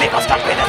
People stop with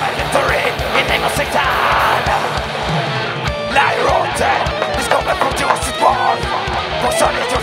my in name of Satan Lie rotten, discovered from the